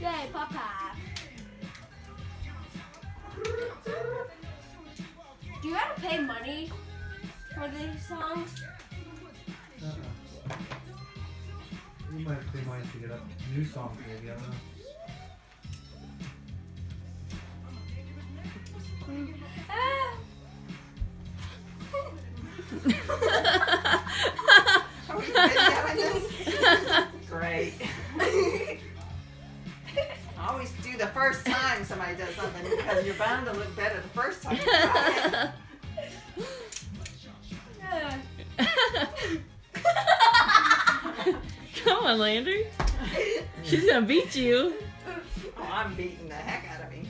Yay, Papa. Do you have to pay money for these songs? Uh-uh. You might have to pay money to get a new songs maybe, I don't know. Are we videoing this? Great. Always do the first time somebody does something because you're bound to look better the first time. Come on, Landry. She's gonna beat you. Oh, I'm beating the heck out of him.